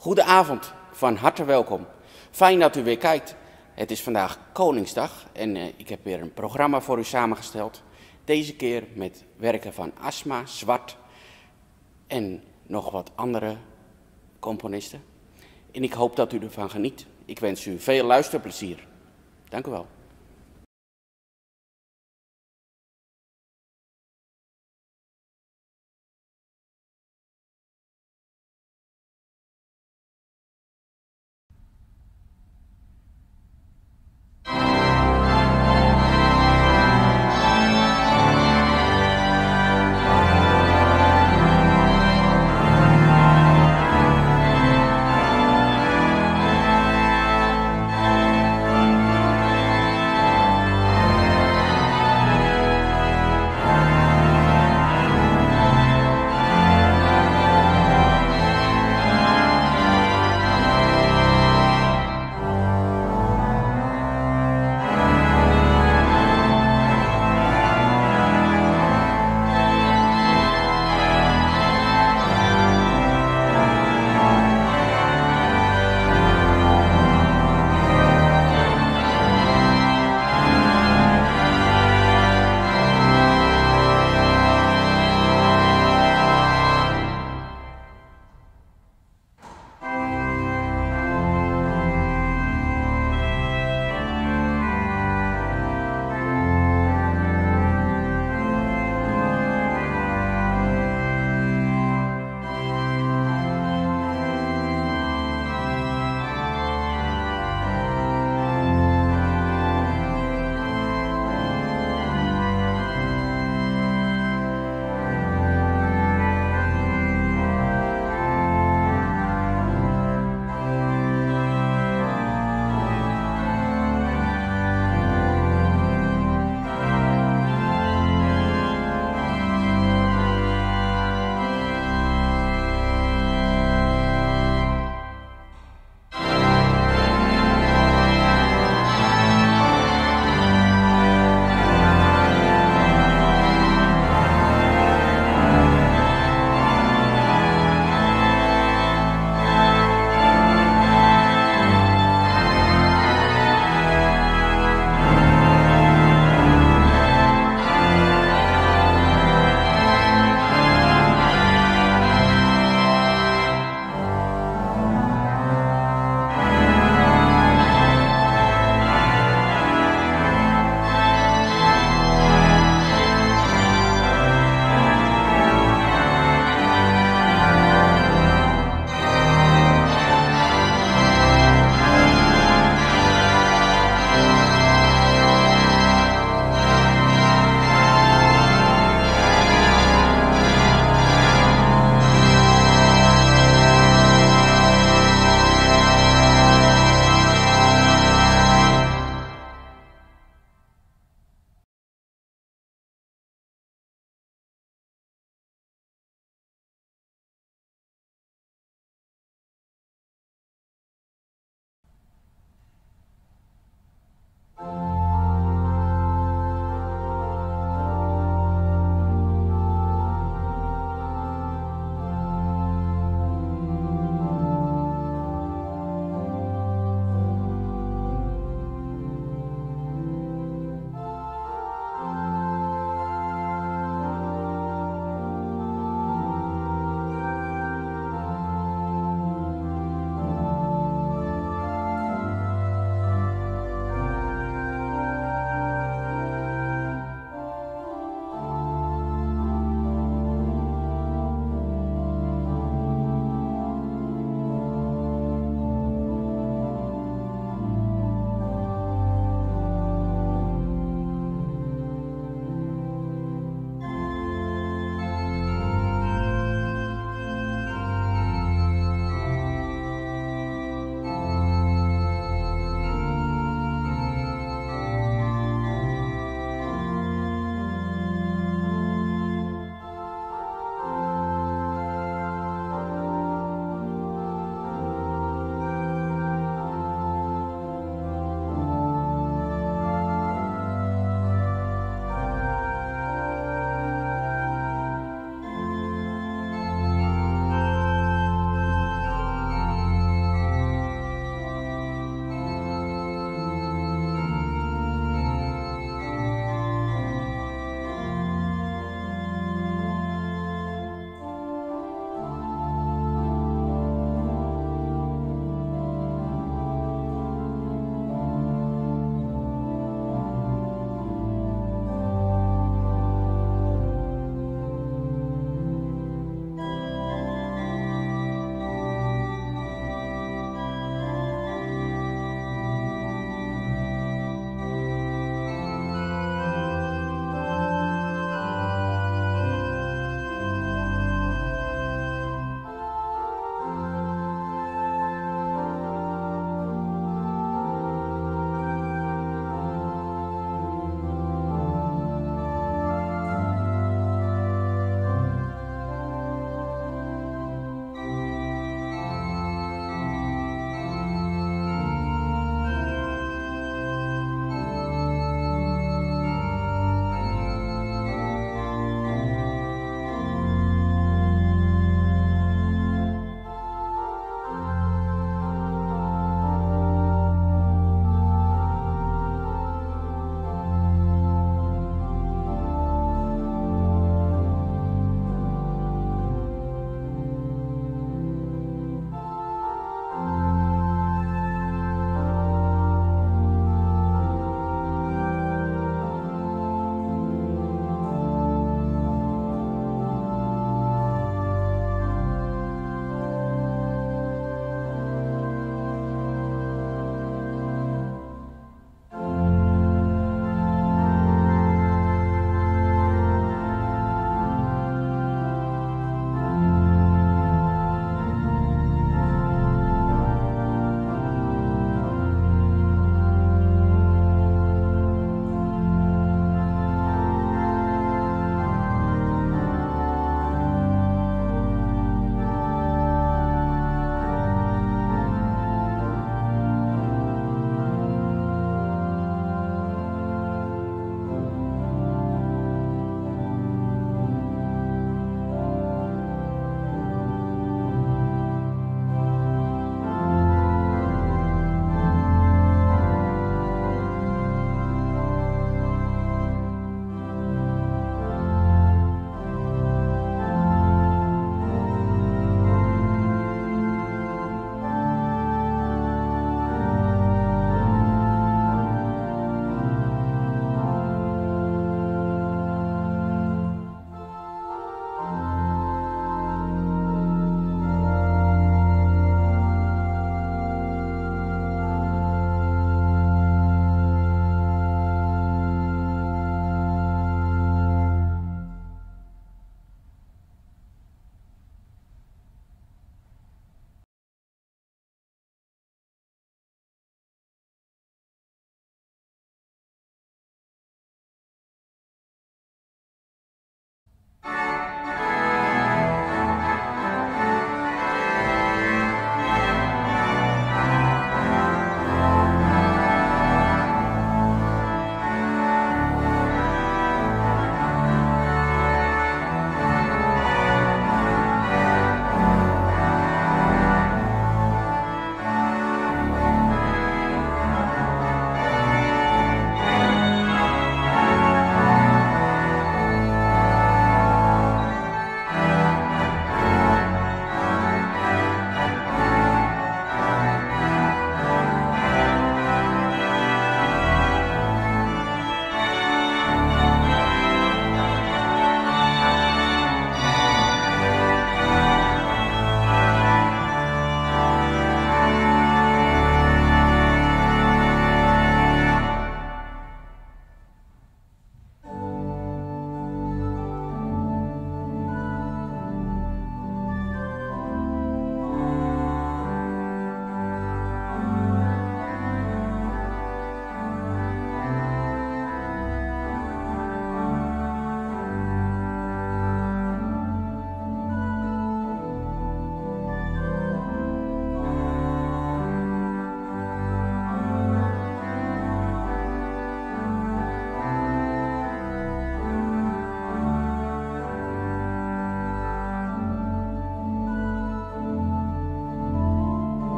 Goedenavond, van harte welkom. Fijn dat u weer kijkt. Het is vandaag Koningsdag en uh, ik heb weer een programma voor u samengesteld. Deze keer met werken van Asma, Zwart en nog wat andere componisten. En ik hoop dat u ervan geniet. Ik wens u veel luisterplezier. Dank u wel.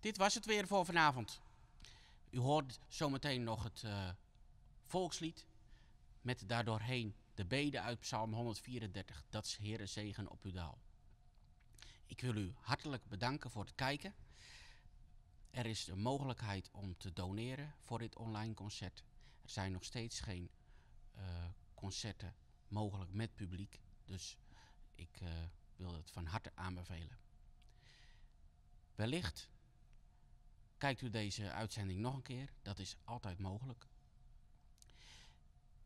Dit was het weer voor vanavond. U hoort zometeen nog het uh, volkslied met daardoorheen de bede uit Psalm 134. Dat is Heere zegen op uw daal. Ik wil u hartelijk bedanken voor het kijken. Er is de mogelijkheid om te doneren voor dit online concert. Er zijn nog steeds geen uh, concerten mogelijk met publiek. Dus ik uh, wil het van harte aanbevelen. Wellicht kijkt u deze uitzending nog een keer. Dat is altijd mogelijk.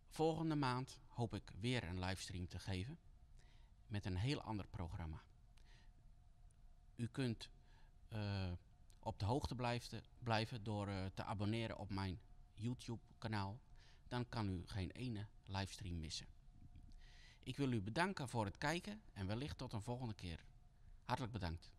Volgende maand hoop ik weer een livestream te geven met een heel ander programma. U kunt uh, op de hoogte blijven, blijven door uh, te abonneren op mijn YouTube kanaal. Dan kan u geen ene livestream missen. Ik wil u bedanken voor het kijken en wellicht tot een volgende keer. Hartelijk bedankt.